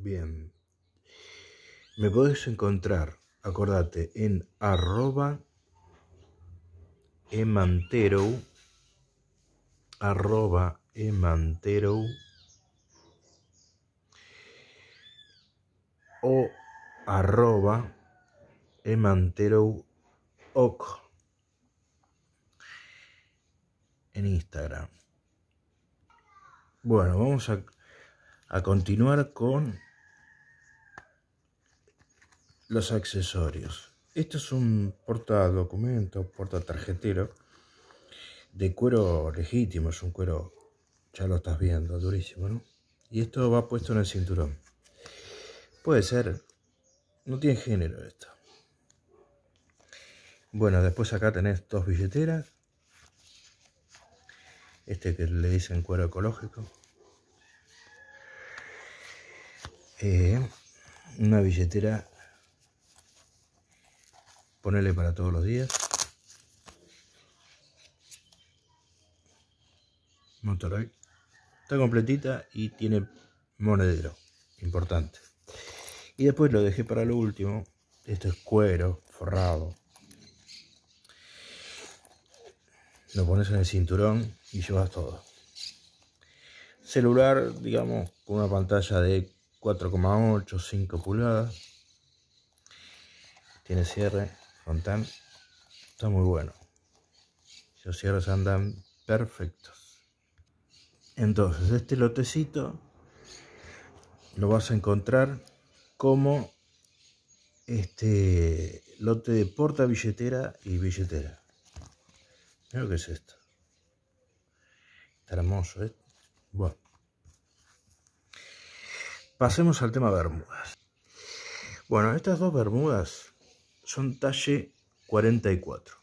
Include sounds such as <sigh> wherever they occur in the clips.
Bien. Me podés encontrar, acordate, en arroba emantero, arroba emantero, o arroba emantero ok en Instagram. Bueno, vamos a, a continuar con los accesorios. Esto es un porta documento, porta tarjetero de cuero legítimo, es un cuero, ya lo estás viendo, durísimo, ¿no? Y esto va puesto en el cinturón. Puede ser, no tiene género esto. Bueno, después acá tenés dos billeteras. Este que le dicen cuero ecológico. Eh, una billetera ponerle para todos los días. Montoroy. Está completita y tiene monedero. Importante. Y después lo dejé para lo último. Esto es cuero, forrado. Lo pones en el cinturón y llevas todo. Celular, digamos, con una pantalla de 4,8, 5 pulgadas. Tiene cierre Está muy bueno. Los cierres andan perfectos. Entonces, este lotecito lo vas a encontrar como este lote de porta billetera y billetera. Mira lo que es esto. Está hermoso, ¿eh? Bueno. Pasemos al tema bermudas. Bueno, estas dos bermudas son talle 44.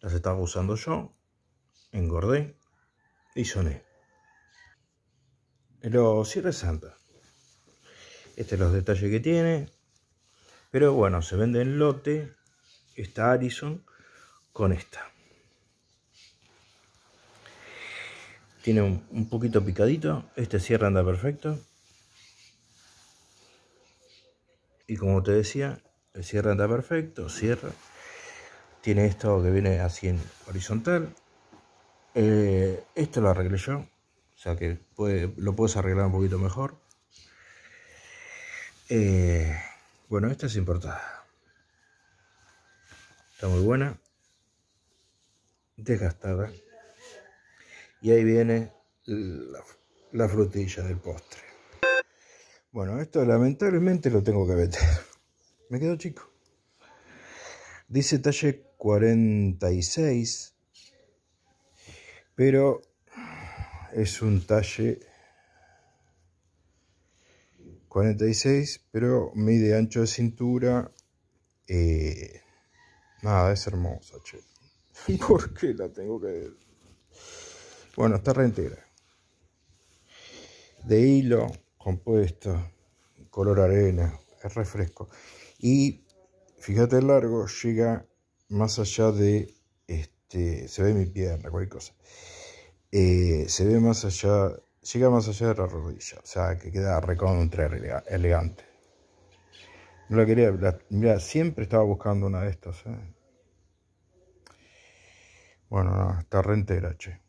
Las estaba usando yo, engordé y soné. Los cierre santa. Este es los detalles que tiene. Pero bueno, se vende en lote. Esta Arison con esta. Tiene un, un poquito picadito. Este cierre anda perfecto. Y como te decía, el cierre anda perfecto, cierra. Tiene esto que viene así en horizontal. Eh, esto lo arreglé yo, o sea que lo puedes arreglar un poquito mejor. Eh, bueno, esta es importada. Está muy buena. Desgastada. Y ahí viene la frutilla del postre. Bueno, esto lamentablemente lo tengo que meter. <laughs> Me quedo chico. Dice talle 46. Pero es un talle 46, pero mide ancho de cintura. Eh, nada, es hermosa, che. <laughs> ¿Por qué la tengo que? Bueno, está rentera. De hilo, compuesto, color arena, es refresco. Y fíjate el largo, llega más allá de, este, se ve mi pierna, cualquier cosa. Eh, se ve más allá, llega más allá de la rodilla, o sea, que queda recontra elegante. No la quería, mira, siempre estaba buscando una de estas. ¿eh? Bueno, no, está rentera, che.